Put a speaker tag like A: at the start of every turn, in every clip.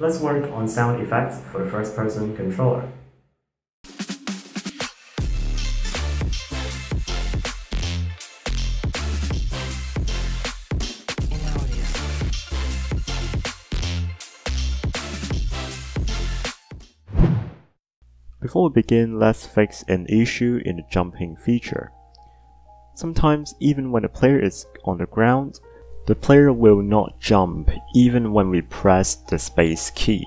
A: let's work on sound effects for the first-person controller.
B: Before we begin, let's fix an issue in the jumping feature. Sometimes, even when the player is on the ground, the player will not jump even when we press the space key.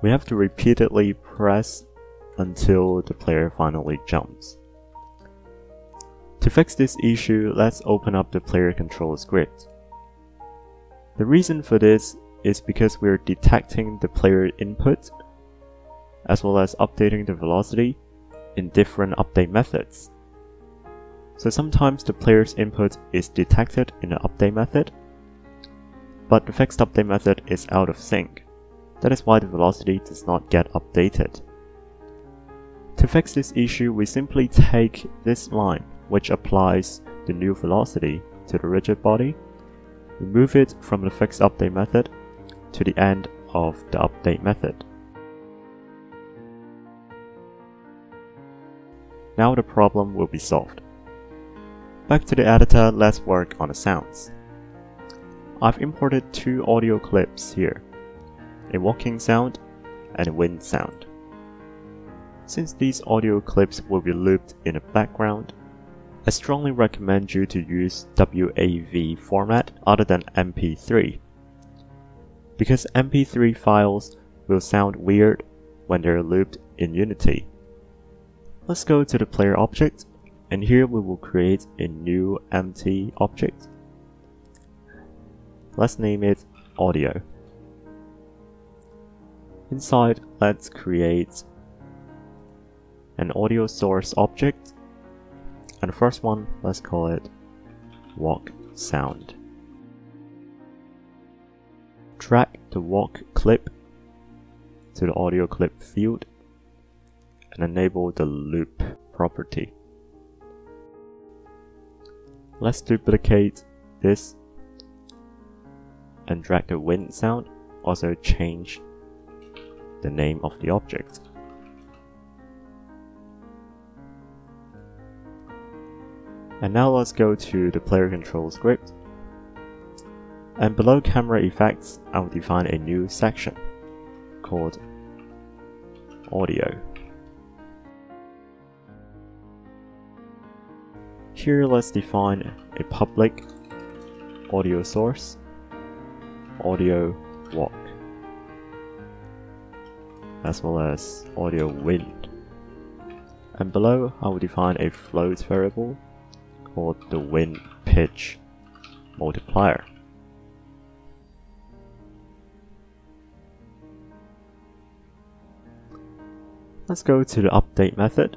B: We have to repeatedly press until the player finally jumps. To fix this issue, let's open up the player control script. The reason for this is because we're detecting the player input as well as updating the velocity in different update methods. So sometimes the player's input is detected in the update method, but the fixed update method is out of sync. That is why the velocity does not get updated. To fix this issue, we simply take this line, which applies the new velocity to the rigid body, remove it from the fixed update method to the end of the update method. Now the problem will be solved. Back to the editor, let's work on the sounds. I've imported two audio clips here, a walking sound and a wind sound. Since these audio clips will be looped in the background, I strongly recommend you to use WAV format other than MP3, because MP3 files will sound weird when they're looped in Unity. Let's go to the player object and here we will create a new empty object. Let's name it audio. Inside, let's create an audio source object and the first one, let's call it walk sound. Drag the walk clip to the audio clip field and enable the loop property. Let's duplicate this and drag the wind sound, also change the name of the object. And now let's go to the player control script. And below camera effects, I will define a new section called audio. Here let's define a public audio source, audio walk, as well as audio wind. And below I will define a float variable called the wind pitch multiplier. Let's go to the update method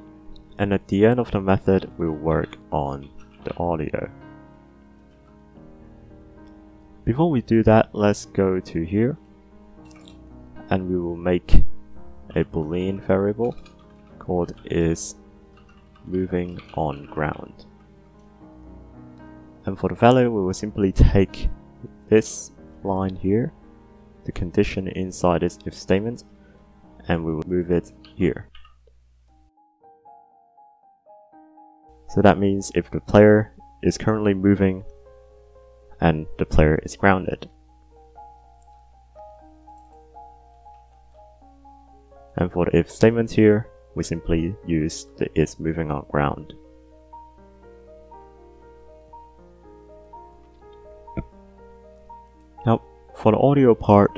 B: and at the end of the method we'll work on the audio. Before we do that, let's go to here and we will make a boolean variable called is moving on ground. And for the value, we will simply take this line here, the condition inside this if statement, and we will move it here. So that means if the player is currently moving and the player is grounded. And for the if statement here, we simply use the is moving on ground. Now, for the audio part,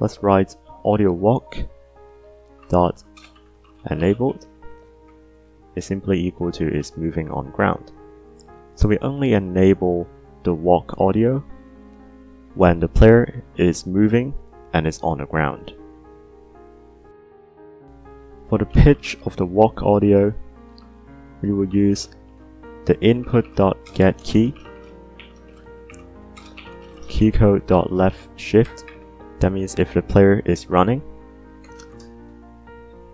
B: let's write audio walk dot enabled is simply equal to is moving on ground. So we only enable the walk audio when the player is moving and is on the ground. For the pitch of the walk audio, we will use the input.get key, keycode.left shift. That means if the player is running.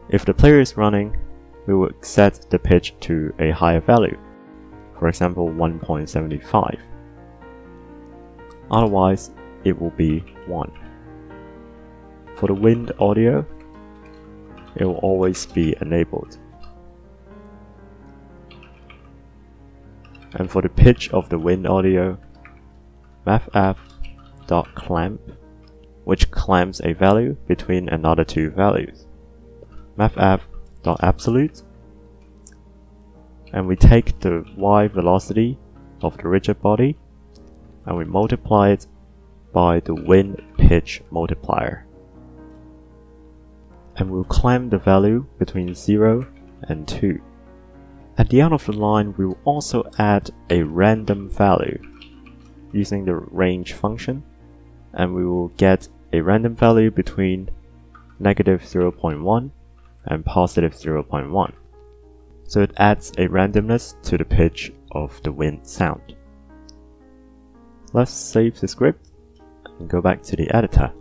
B: If the player is running, we will set the pitch to a higher value, for example 1.75. Otherwise, it will be 1. For the wind audio, it will always be enabled. And for the pitch of the wind audio, mathf.clamp, which clamps a value between another two values. mathf.absolute, and we take the y velocity of the rigid body and we multiply it by the wind pitch multiplier. And we'll clamp the value between 0 and 2. At the end of the line, we will also add a random value using the range function, and we will get a random value between negative 0.1 and positive 0.1. So it adds a randomness to the pitch of the wind sound. Let's save the script and go back to the editor.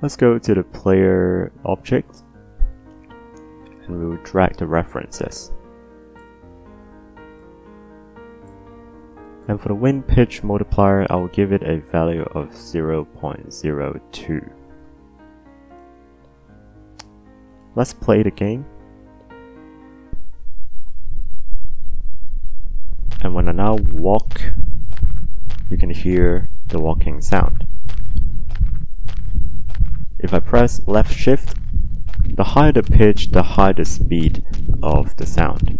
B: Let's go to the player object and we'll drag the references. And for the wind pitch multiplier, I will give it a value of 0.02. Let's play the game. And when I now walk, you can hear the walking sound. If I press left shift, the higher the pitch, the higher the speed of the sound.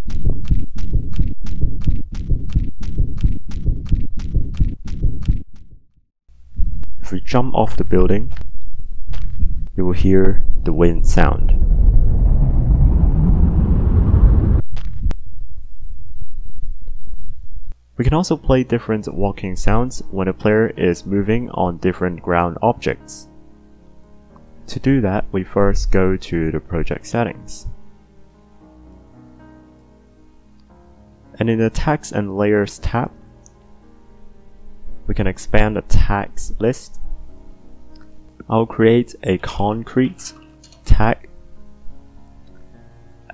B: If we jump off the building, you will hear the wind sound. We can also play different walking sounds when a player is moving on different ground objects. To do that, we first go to the project settings. And in the Tags and Layers tab, we can expand the tags list. I'll create a concrete tag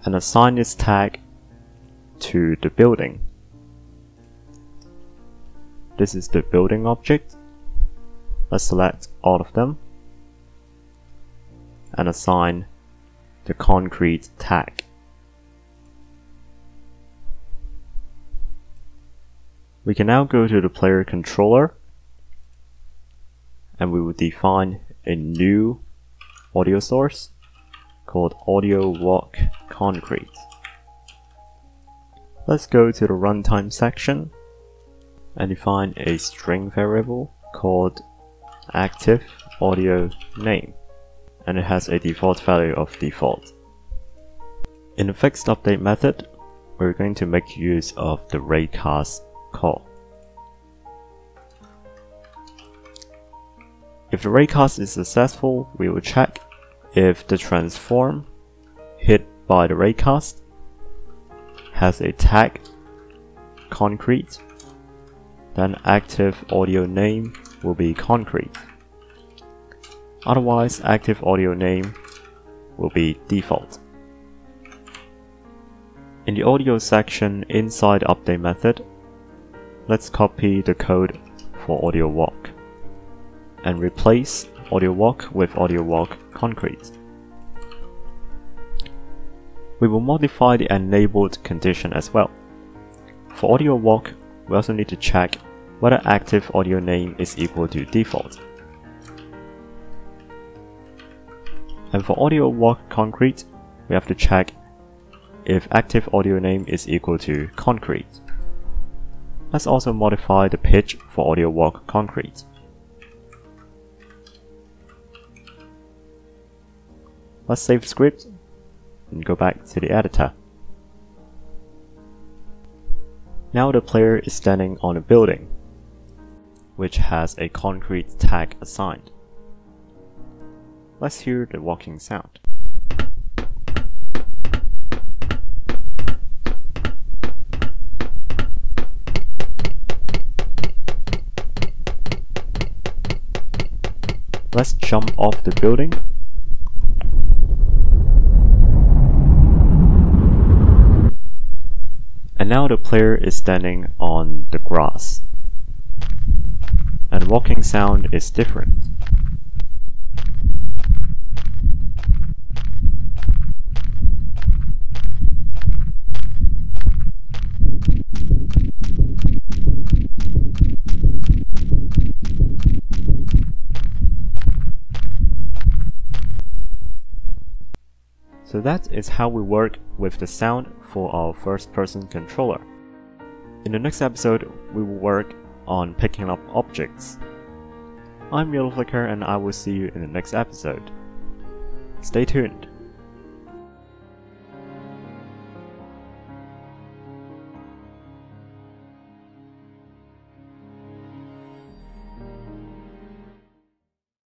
B: and assign this tag to the building. This is the building object. Let's select all of them and assign the concrete tag. We can now go to the player controller and we will define a new audio source called audio walk concrete. Let's go to the runtime section and define a string variable called active audio name and it has a default value of default. In the fixed update method, we're going to make use of the raycast call. If the raycast is successful, we will check if the transform hit by the raycast has a tag concrete, then active audio name will be concrete. Otherwise, active audio name will be default. In the audio section inside update method, let's copy the code for audio walk and replace audio walk with audio walk concrete. We will modify the enabled condition as well. For audio walk, we also need to check whether active audio name is equal to default. And for audio walk concrete, we have to check if active audio name is equal to concrete. Let's also modify the pitch for audio walk concrete. Let's save script and go back to the editor. Now the player is standing on a building, which has a concrete tag assigned. Let's hear the walking sound. Let's jump off the building. And now the player is standing on the grass. And walking sound is different. So that is how we work with the sound for our first person controller. In the next episode, we will work on picking up objects. I'm Yeahlowflicker and I will see you in the next episode. Stay tuned.